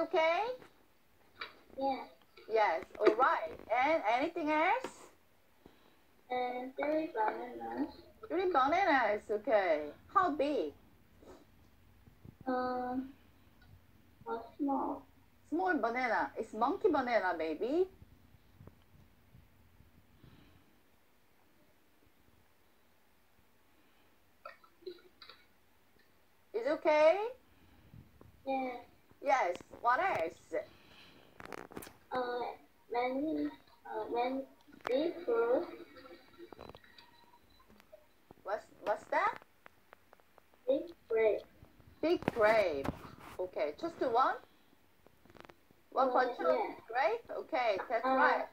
okay? Yes. Yes, all right. And anything else? And three bananas. Three bananas, okay. How big? Um, small. Small banana. It's monkey banana, baby. Is okay? Yes. Yes. What else? Uh, many, uh, many fruit. What's what's that? Big grape. Big grape. Okay, just one? One Uh, bunch of yeah. grape? Okay, that's Uh, right.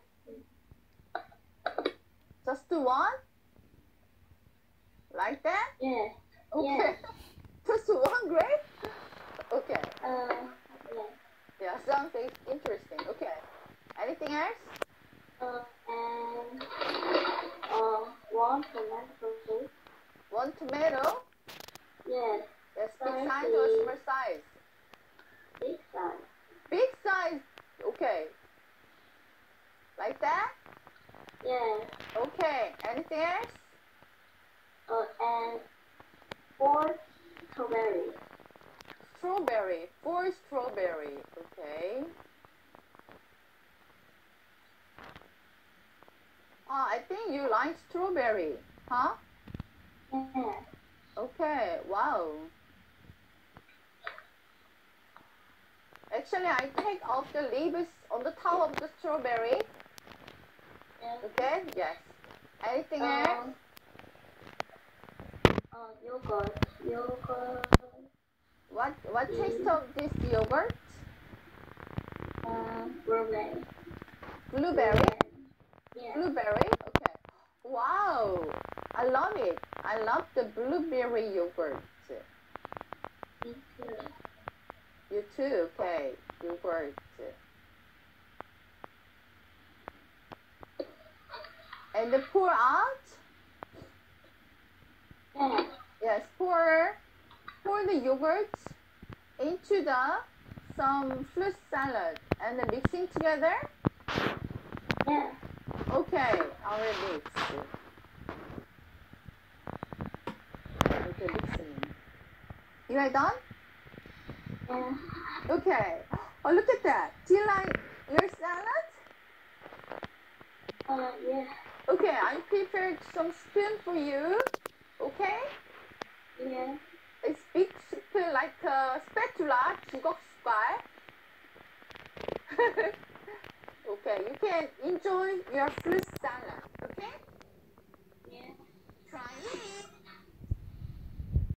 Just do one? Like that? Yeah. Okay. Just one grape? Okay. Uh, yes. Yeah, sounds in- interesting. Okay. Anything else? Uh, and uh, one tomato soup. One tomato? Yes. Yes, big Size or small size? Big size. Big size. Okay. Like that? Yes. Okay. Anything else? Uh, and four strawberries. Strawberry. Four strawberry. Okay. I think you like strawberry, huh? Yes. Okay. Wow. Actually, I take off the leaves on the top of the strawberry. Yes. Okay. Yes. Anything else? Um, uh, yogurt. Yogurt. What what taste of this yogurt? Uh, blueberry. Blueberry. Yes. Blueberry. I love it. I love the blueberry yogurt. Me too. You too. Okay. Yogurt. And the pour out. Yes. Yes. Pour pour the yogurt into the some fruit salad and then mixing together. Yes. Okay, already mixed. Okay, mixing You are done? Yes. Okay. Oh, look at that. Do you like your salad? Uh, yes. Okay, I prepared some spoon for you. Okay? Yes. It's big spoon like a spatula, 주걱 숟갈. okay, you can enjoy your fruit